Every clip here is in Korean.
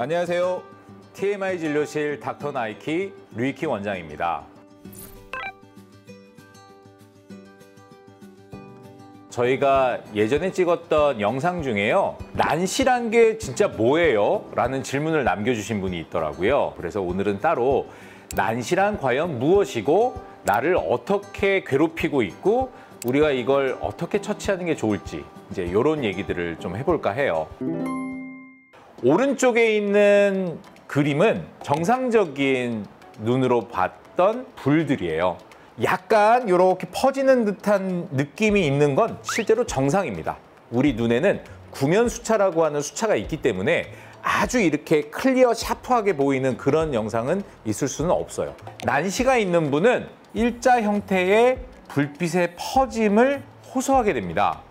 안녕하세요. TMI 진료실 닥터 나이키 류이키 원장입니다. 저희가 예전에 찍었던 영상 중에요. 난시란 게 진짜 뭐예요? 라는 질문을 남겨주신 분이 있더라고요. 그래서 오늘은 따로 난시란 과연 무엇이고 나를 어떻게 괴롭히고 있고 우리가 이걸 어떻게 처치하는 게 좋을지 이제 이런 얘기들을 좀 해볼까 해요. 오른쪽에 있는 그림은 정상적인 눈으로 봤던 불들이에요. 약간 이렇게 퍼지는 듯한 느낌이 있는 건 실제로 정상입니다. 우리 눈에는 구면 수차라고 하는 수차가 있기 때문에 아주 이렇게 클리어 샤프하게 보이는 그런 영상은 있을 수는 없어요. 난시가 있는 분은 일자 형태의 불빛의 퍼짐을 호소하게 됩니다.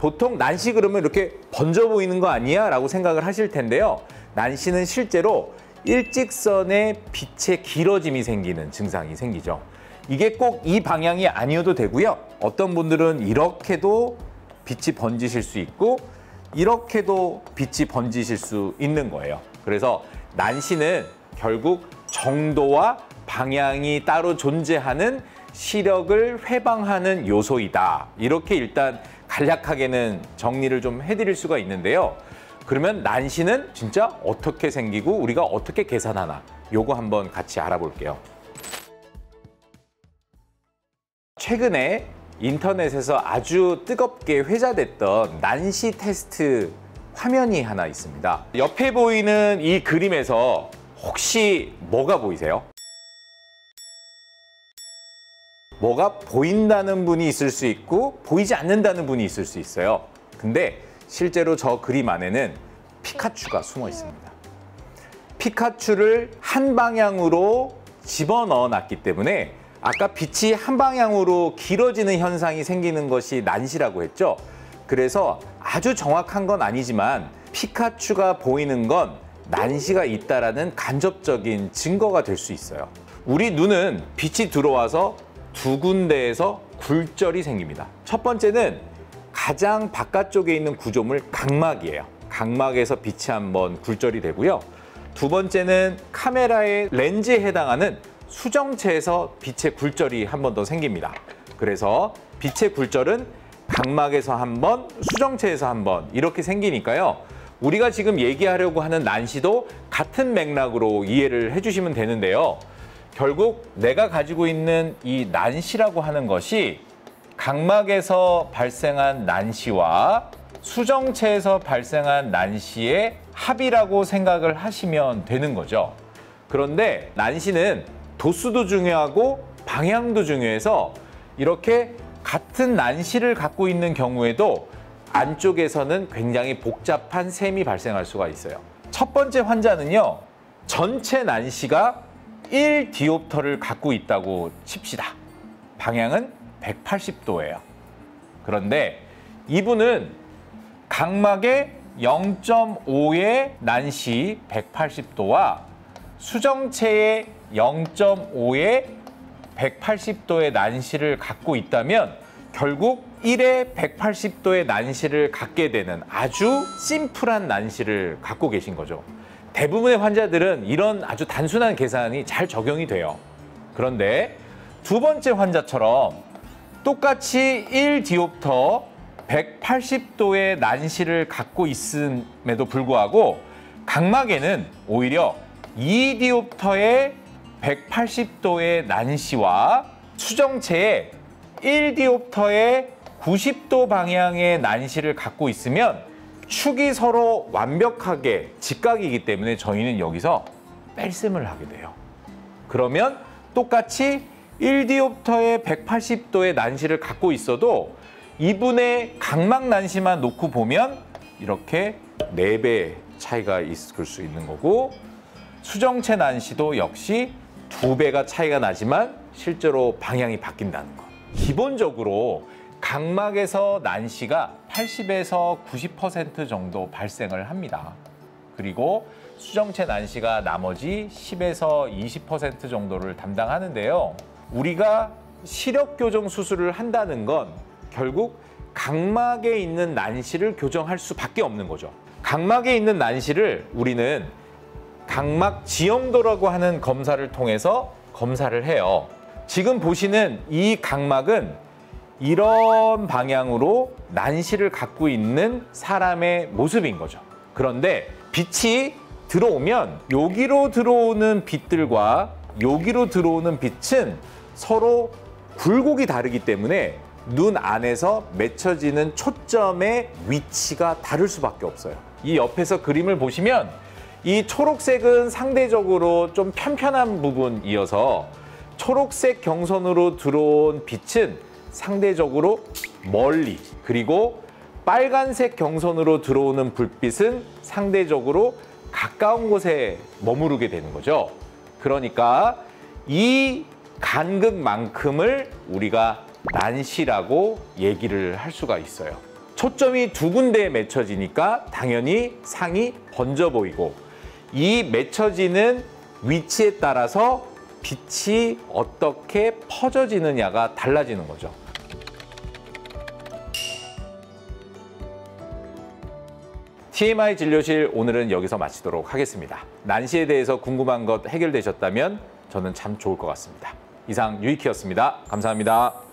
보통 난시 그러면 이렇게 번져 보이는 거 아니야? 라고 생각을 하실 텐데요. 난시는 실제로 일직선의 빛의 길어짐이 생기는 증상이 생기죠. 이게 꼭 이 방향이 아니어도 되고요. 어떤 분들은 이렇게도 빛이 번지실 수 있고 이렇게도 빛이 번지실 수 있는 거예요. 그래서 난시는 결국 정도와 방향이 따로 존재하는 시력을 회방하는 요소이다. 이렇게 일단 간략하게는 정리를 좀 해드릴 수가 있는데요. 그러면 난시는 진짜 어떻게 생기고 우리가 어떻게 계산하나 요거 한번 같이 알아볼게요. 최근에 인터넷에서 아주 뜨겁게 회자됐던 난시 테스트 화면이 하나 있습니다. 옆에 보이는 이 그림에서 혹시 뭐가 보이세요? 뭐가 보인다는 분이 있을 수 있고 보이지 않는다는 분이 있을 수 있어요. 근데 실제로 저 그림 안에는 피카츄가 숨어 있습니다. 피카츄를 한 방향으로 집어넣어 놨기 때문에 아까 빛이 한 방향으로 길어지는 현상이 생기는 것이 난시라고 했죠. 그래서 아주 정확한 건 아니지만 피카츄가 보이는 건 난시가 있다라는 간접적인 증거가 될 수 있어요. 우리 눈은 빛이 들어와서 두 군데에서 굴절이 생깁니다. 첫 번째는 가장 바깥쪽에 있는 구조물 각막이에요. 각막에서 빛이 한번 굴절이 되고요. 두 번째는 카메라의 렌즈에 해당하는 수정체에서 빛의 굴절이 한 번 더 생깁니다. 그래서 빛의 굴절은 각막에서 한 번, 수정체에서 한 번 이렇게 생기니까요. 우리가 지금 얘기하려고 하는 난시도 같은 맥락으로 이해를 해주시면 되는데요. 결국 내가 가지고 있는 이 난시라고 하는 것이 각막에서 발생한 난시와 수정체에서 발생한 난시의 합이라고 생각을 하시면 되는 거죠. 그런데 난시는 도수도 중요하고 방향도 중요해서 이렇게 같은 난시를 갖고 있는 경우에도 안쪽에서는 굉장히 복잡한 셈이 발생할 수가 있어요. 첫 번째 환자는요, 전체 난시가 1디옵터를 갖고 있다고 칩시다. 방향은 180도예요. 그런데 이분은 각막의 0.5의 난시 180도와 수정체의 0.5의 180도의 난시를 갖고 있다면 결국 1의 180도의 난시를 갖게 되는 아주 심플한 난시를 갖고 계신 거죠. 대부분의 환자들은 이런 아주 단순한 계산이 잘 적용이 돼요. 그런데 두 번째 환자처럼 똑같이 1디옵터 180도의 난시를 갖고 있음에도 불구하고 각막에는 오히려 2디옵터의 180도의 난시와 수정체의 1디옵터의 90도 방향의 난시를 갖고 있으면 축이 서로 완벽하게 직각이기 때문에 저희는 여기서 뺄셈을 하게 돼요. 그러면 똑같이 1디옵터의 180도의 난시를 갖고 있어도 이분의 각막 난시만 놓고 보면 이렇게 4배 차이가 있을 수 있는 거고 수정체 난시도 역시 2배가 차이가 나지만 실제로 방향이 바뀐다는 거. 기본적으로 각막에서 난시가 80에서 90% 정도 발생을 합니다. 그리고 수정체 난시가 나머지 10에서 20% 정도를 담당하는데요. 우리가 시력 교정 수술을 한다는 건 결국 각막에 있는 난시를 교정할 수밖에 없는 거죠. 각막에 있는 난시를 우리는 각막 지형도라고 하는 검사를 통해서 검사를 해요. 지금 보시는 이 각막은 이런 방향으로 난시를 갖고 있는 사람의 모습인 거죠. 그런데 빛이 들어오면 여기로 들어오는 빛들과 여기로 들어오는 빛은 서로 굴곡이 다르기 때문에 눈 안에서 맺혀지는 초점의 위치가 다를 수밖에 없어요. 이 옆에서 그림을 보시면 이 초록색은 상대적으로 좀 편편한 부분이어서 초록색 경선으로 들어온 빛은 상대적으로 멀리 그리고 빨간색 경선으로 들어오는 불빛은 상대적으로 가까운 곳에 머무르게 되는 거죠. 그러니까 이 간극만큼을 우리가 난시라고 얘기를 할 수가 있어요. 초점이 두 군데에 맺혀지니까 당연히 상이 번져 보이고 이 맺혀지는 위치에 따라서 빛이 어떻게 퍼져지느냐가 달라지는 거죠. TMI 진료실 오늘은 여기서 마치도록 하겠습니다. 난시에 대해서 궁금한 것 해결되셨다면 저는 참 좋을 것 같습니다. 이상 유이키였습니다. 감사합니다.